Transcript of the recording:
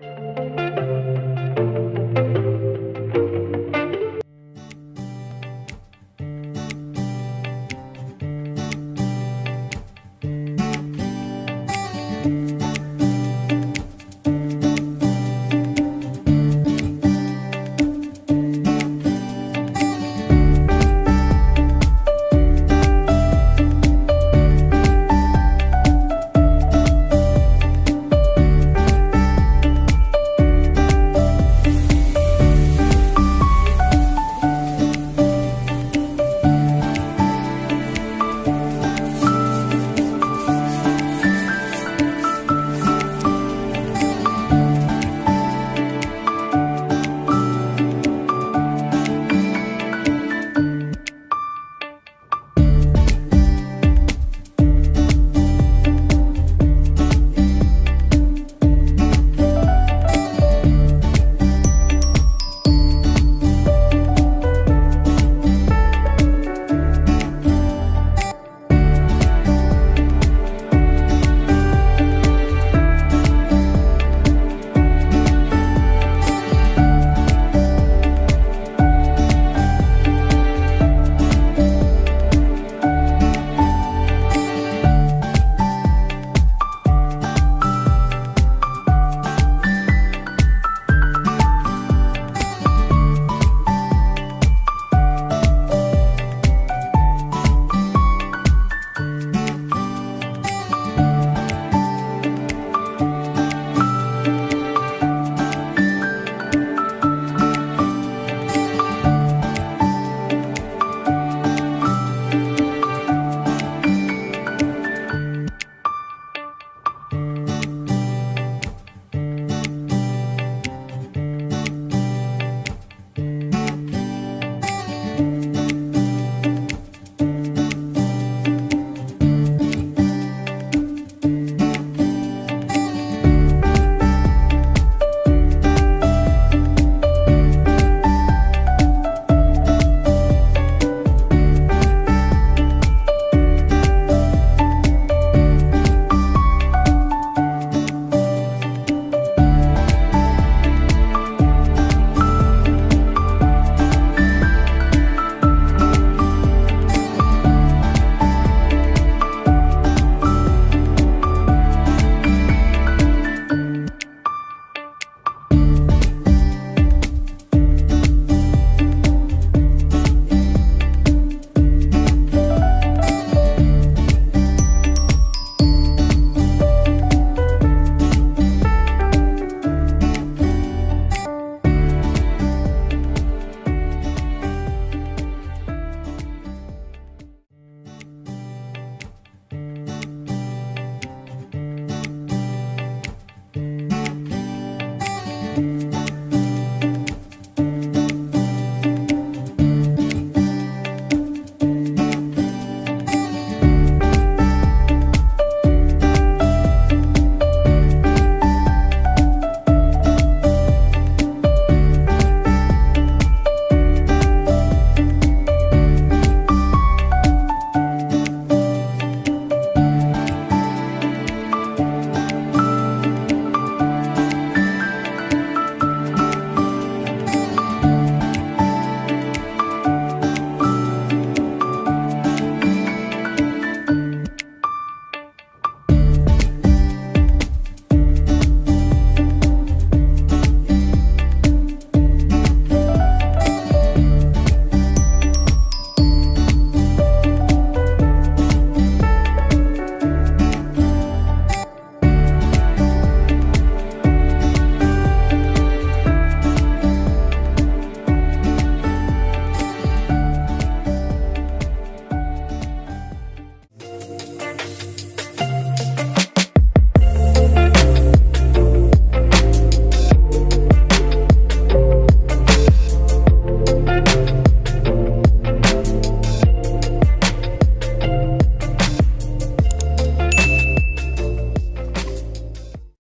Música